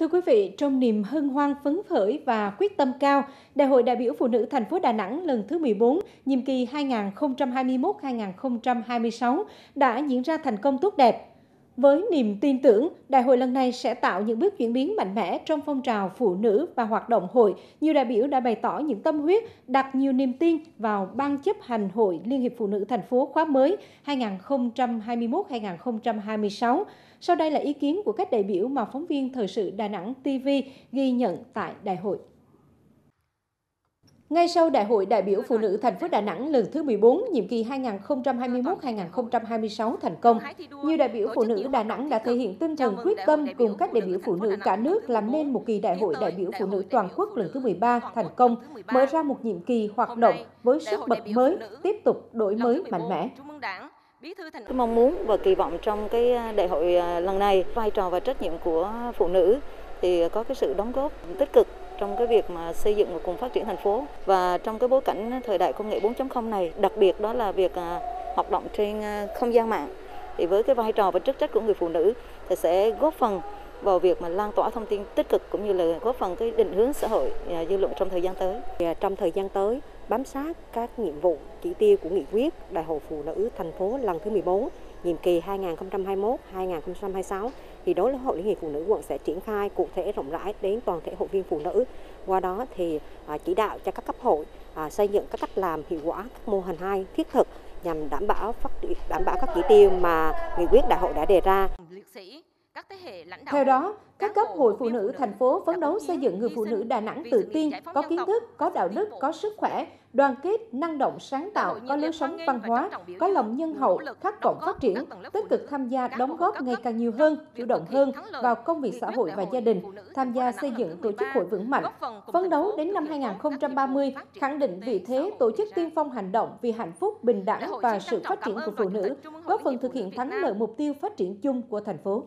Thưa quý vị, trong niềm hân hoan phấn khởi và quyết tâm cao, Đại hội đại biểu phụ nữ thành phố Đà Nẵng lần thứ 14, nhiệm kỳ 2021-2026 đã diễn ra thành công tốt đẹp. Với niềm tin tưởng, đại hội lần này sẽ tạo những bước chuyển biến mạnh mẽ trong phong trào phụ nữ và hoạt động hội. Nhiều đại biểu đã bày tỏ những tâm huyết, đặt nhiều niềm tin vào Ban chấp hành Hội Liên hiệp Phụ nữ thành phố khóa mới 2021-2026. Sau đây là ý kiến của các đại biểu mà phóng viên Thời sự Đà Nẵng TV ghi nhận tại đại hội. Ngay sau Đại hội đại biểu phụ nữ thành phố Đà Nẵng lần thứ 14, nhiệm kỳ 2021-2026 thành công, nhiều đại biểu phụ nữ Đà Nẵng đã thể hiện tinh thần quyết tâm cùng các đại biểu phụ nữ cả nước làm nên một kỳ Đại hội đại biểu phụ nữ toàn quốc lần thứ 13 thành công, mở ra một nhiệm kỳ hoạt động với sức bật mới, tiếp tục đổi mới mạnh mẽ. Tôi mong muốn và kỳ vọng trong cái à, đại hội à, lần này vai trò và trách nhiệm của phụ nữ thì có cái sự đóng góp tích cực trong cái việc mà xây dựng và cùng phát triển thành phố và trong cái bối cảnh thời đại công nghệ 4.0 này đặc biệt đó là việc à, hoạt động trên à, không gian mạng thì với cái vai trò và chức trách của người phụ nữ thì sẽ góp phần vào việc mà lan tỏa thông tin tích cực cũng như là góp phần cái định hướng xã hội à, dư luận trong thời gian tới. Trong thời gian tới, bám sát các nhiệm vụ chỉ tiêu của nghị quyết Đại hội Phụ nữ thành phố lần thứ 14, nhiệm kỳ 2021-2026 thì đối với Hội Liên hiệp Phụ nữ quận sẽ triển khai cụ thể rộng rãi đến toàn thể hội viên phụ nữ. Qua đó thì à, chỉ đạo cho các cấp hội à, xây dựng các cách làm hiệu quả, các mô hình hay thiết thực nhằm đảm bảo phát đảm bảo các chỉ tiêu mà nghị quyết đại hội đã đề ra. Theo đó, các cấp hội phụ nữ thành phố phấn đấu xây dựng người phụ nữ Đà Nẵng tự tin, có kiến thức, có đạo đức, có sức khỏe, đoàn kết, năng động, sáng tạo, có lối sống văn hóa, có lòng nhân hậu, khát vọng phát triển, tích cực tham gia đóng góp ngày càng nhiều hơn, chủ động hơn vào công việc xã hội và gia đình, tham gia xây dựng tổ chức hội vững mạnh, phấn đấu đến năm 2030 khẳng định vị thế tổ chức tiên phong hành động vì hạnh phúc, bình đẳng và sự phát triển của phụ nữ, góp phần thực hiện thắng lợi mục tiêu phát triển chung của thành phố.